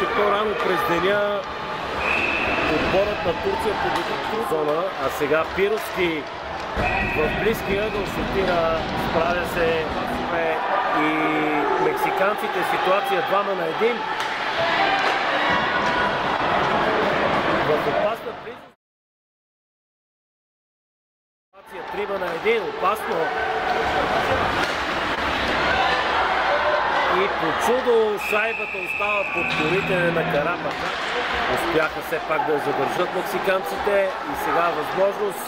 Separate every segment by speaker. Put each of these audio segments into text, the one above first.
Speaker 1: че по-рано през деня отборът на Турция победи зона, а сега Пировски в близкия ъгъл шутира, справя се и мексиканците ситуация двама на един. В опасна близост. Ситуация трима на един, опасно. По чудо шайбата остава под корите на Карамака. Успяха все пак да задържат мексиканците и сега възможност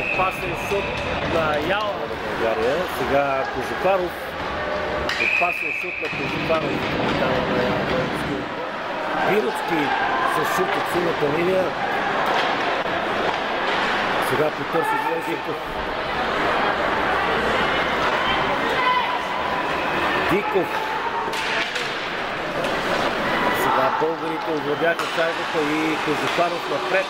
Speaker 1: опасен шут на Яла на България. Сега Кожухаров. Опасен шут на Кожухаров. Вируцки с шут от силната линия. Сега потърси Диков. Диков. Сега българите овладяха шайбата и Кожухаров напред.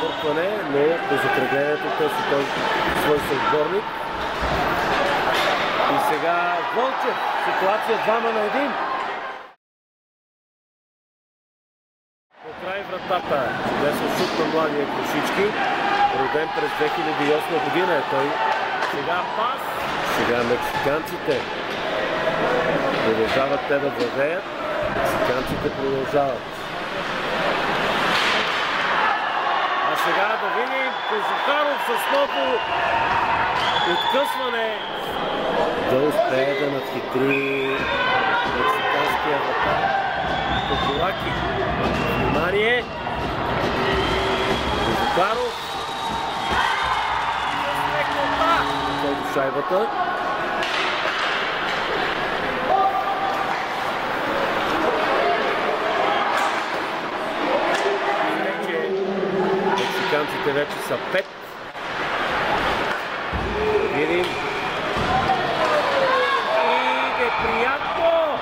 Speaker 1: Бъркване, но по закръглението търси той свой съотборник. И сега Вълчев. Ситуация двама на един. По край вратата. Чудесен шут на младия Крушички. Роден през 2008 година е той. Сега пас. Сега мексиканците продължават те да владеят. Мексиканците продължават. А сега да видим Кожухаров с много откъсване да успее да надхитри мексиканския вратар. Кокораки. Внимание! Кожухаров. Той до шайбата. Вече Мексиканците вече са пет. Да видим. И неприятно!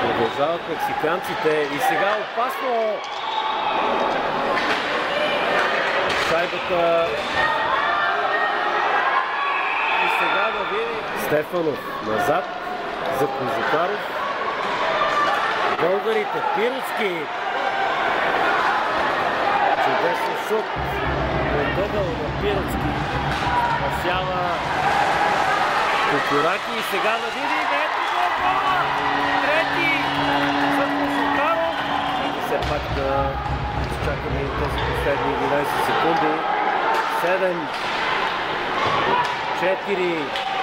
Speaker 1: Продължават мексиканците и сега опасно шайбата и сега да видим Стефанов назад за Кожухаров българите. Пировски чудесен шут. От ъгъл на Пировски спасява Кукураки и сега да видим ето го гола! Трети! За Кожухаров и все пак да изчакаме и тези последни 11 секунди. 7 4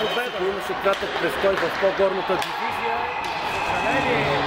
Speaker 1: победа. Имаше кратък престой в по-горната дивизия